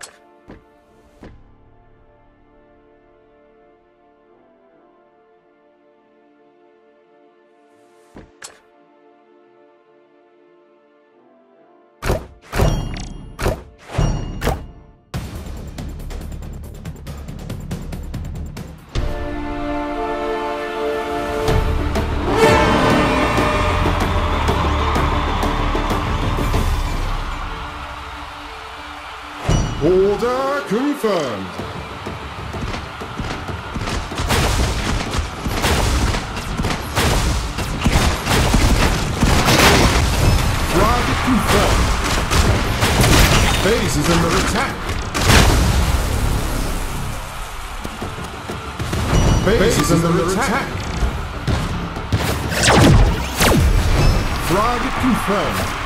Order confirmed. Target confirmed. Base is under attack. Base, is under attack. Target confirmed.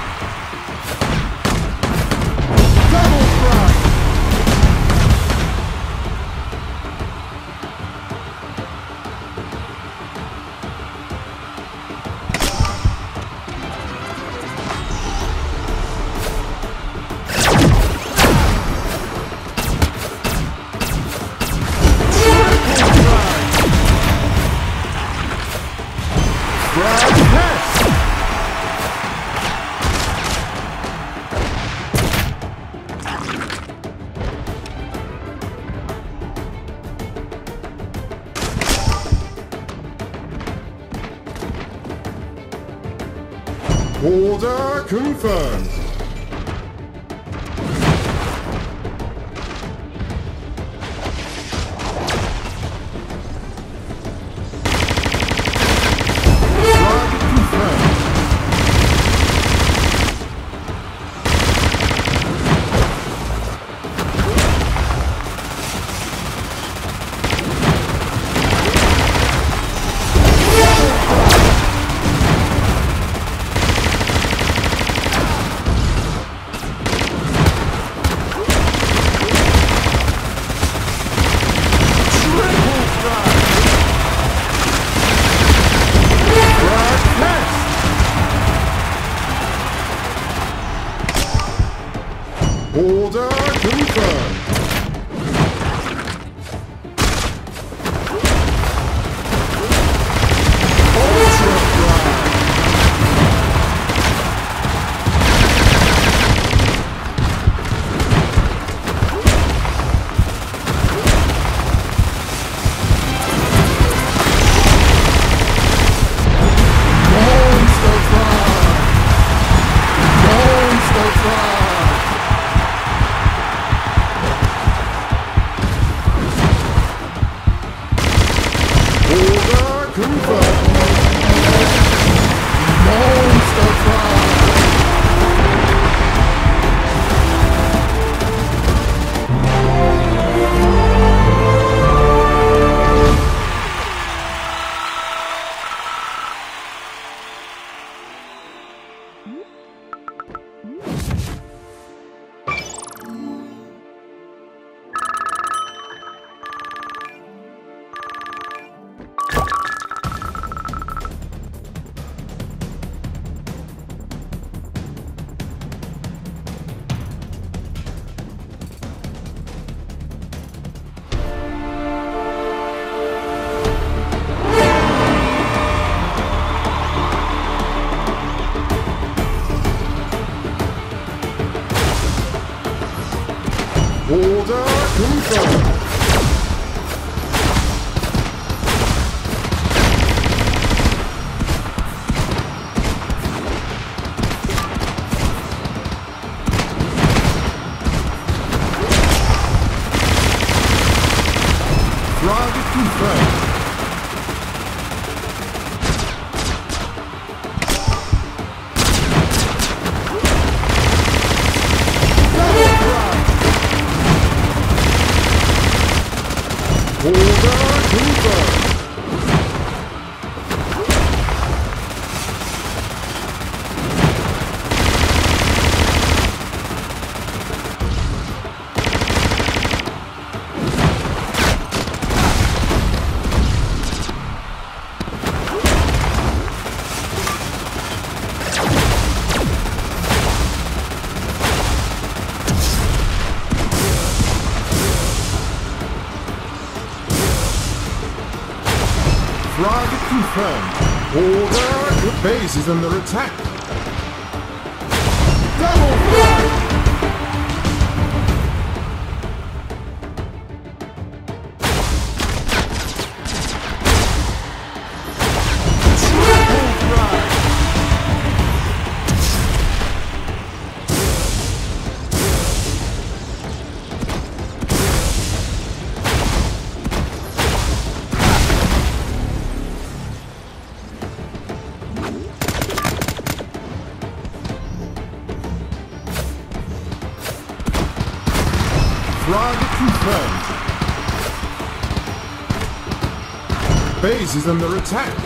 Confirmed. Target Base is under attack. Confirmed. Base is under attack.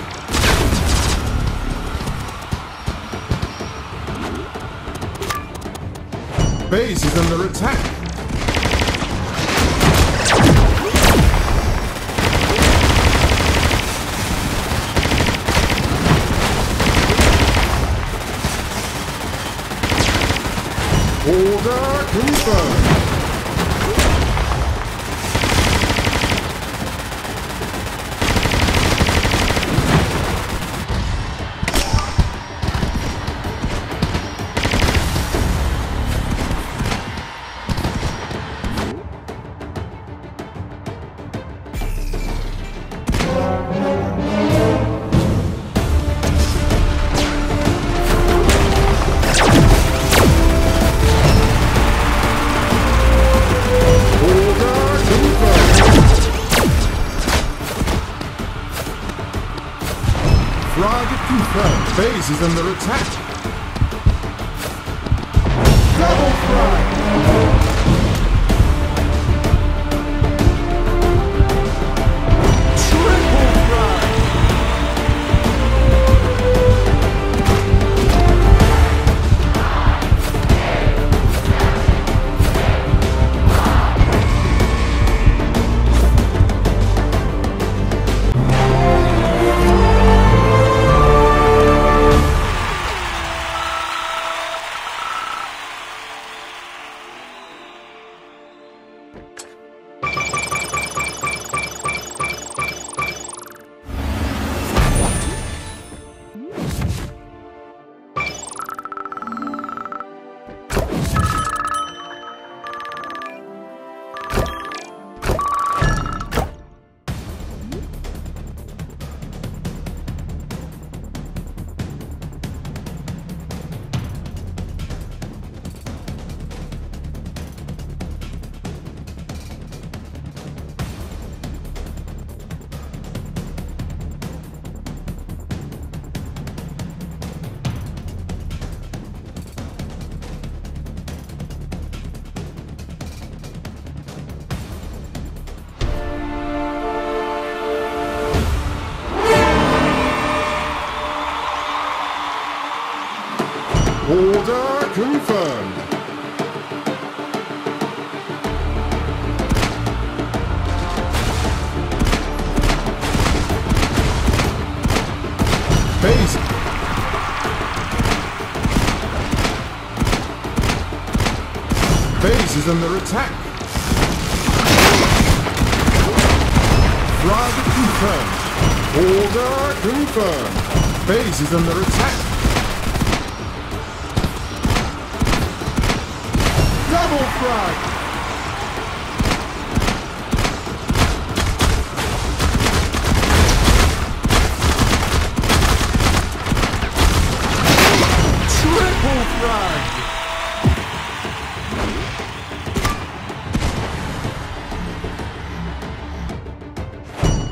Base is under attack. Order confirmed. Base is under attack. Is under attack. Frag confirmed. Order confirmed. Base is under attack. Double frag!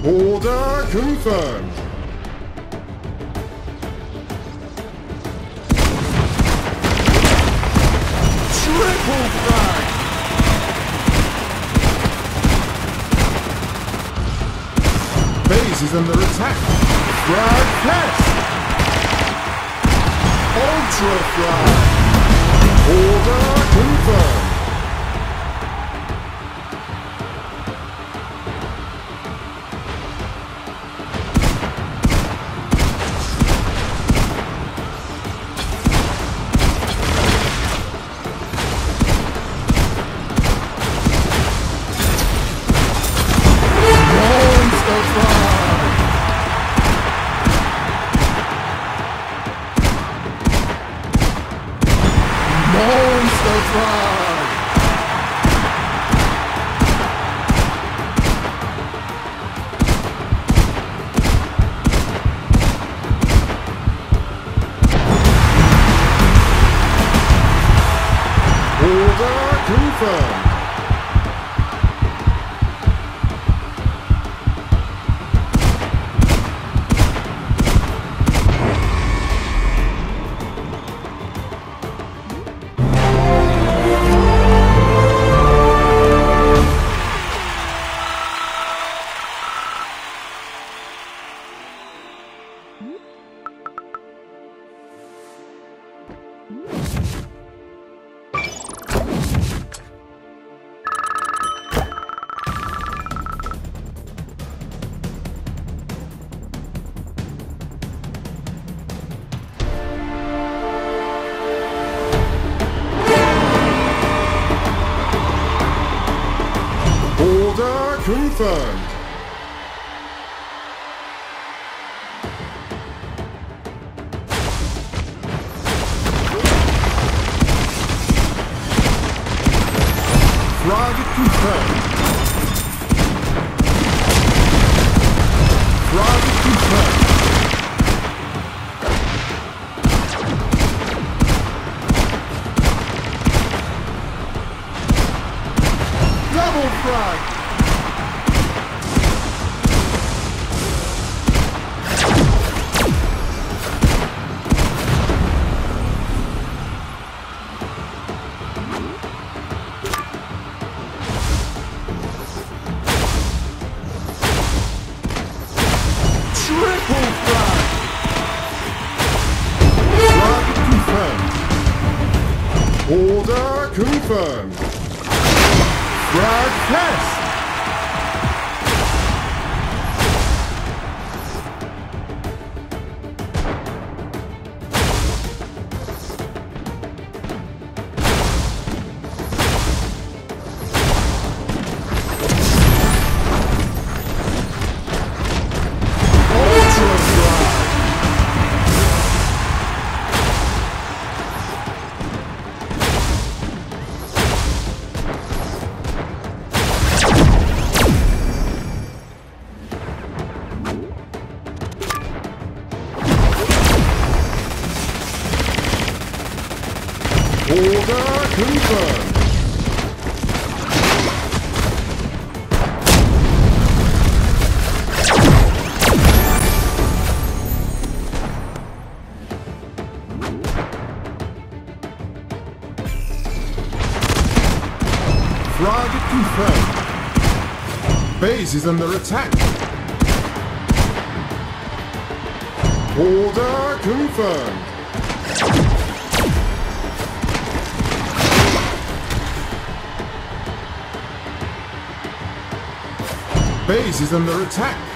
Order confirmed. Triple frag! Base is under attack. Frag test! Ultra frag! Order confirmed. Frag confirmed. Frag confirmed. Frag test. Base is under attack. Order confirmed. Base is under attack.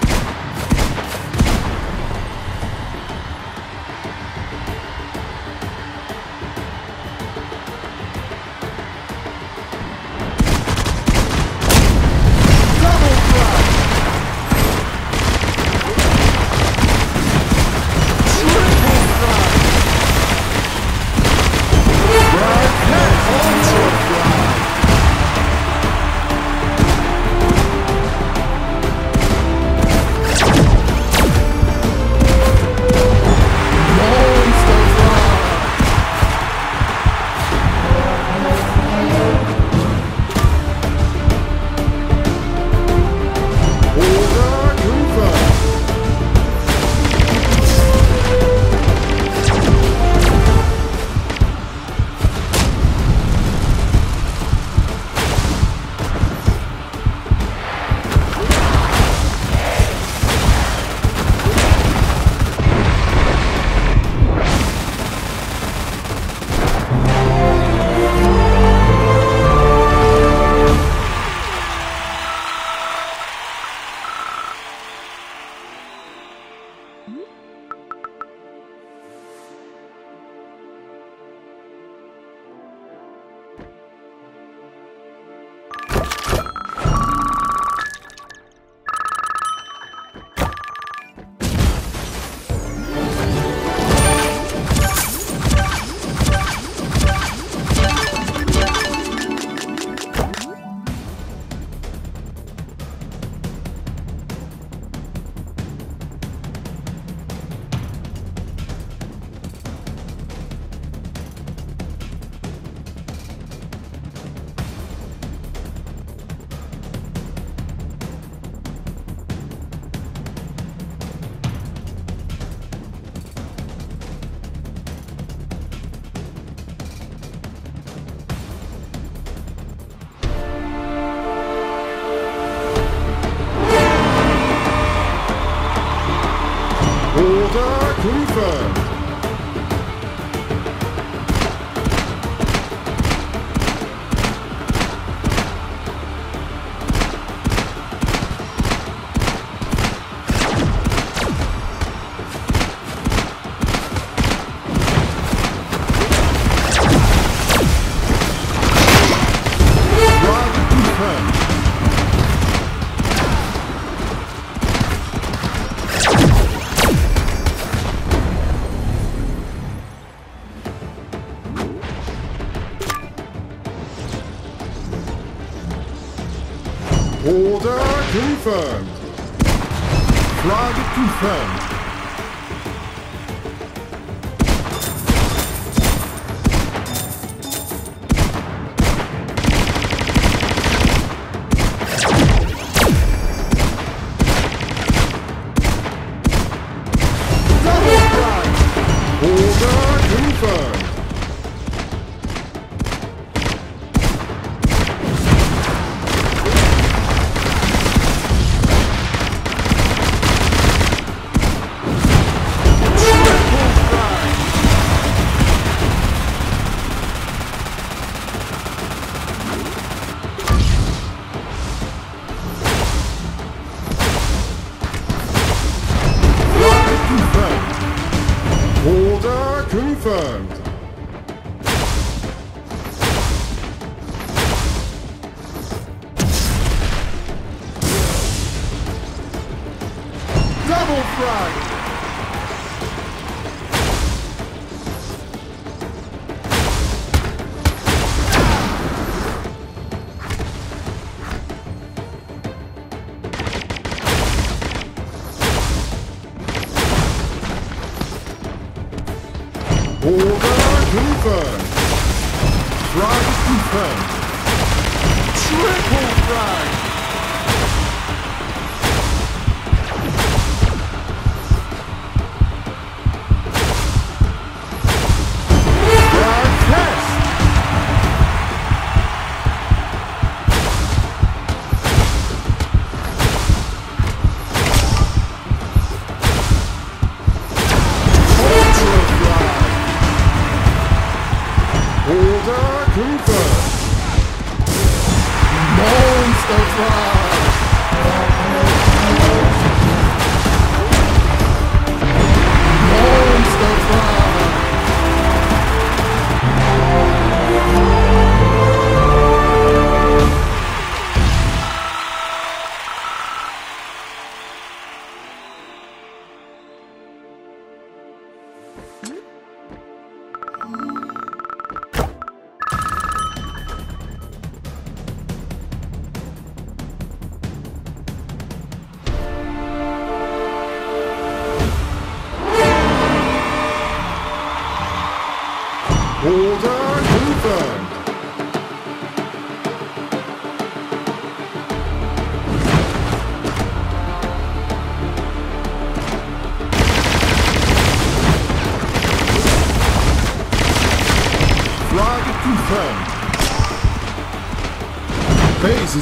Double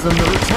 Base is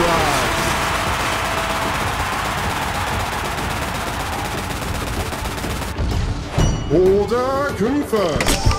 Frag. Order confirmed.